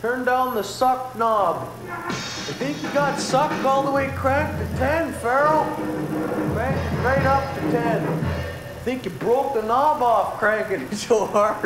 Turn down the suck knob. I think you got sucked all the way cranked to 10, Farrell. Right, right up to 10. I think you broke the knob off cranking it so hard.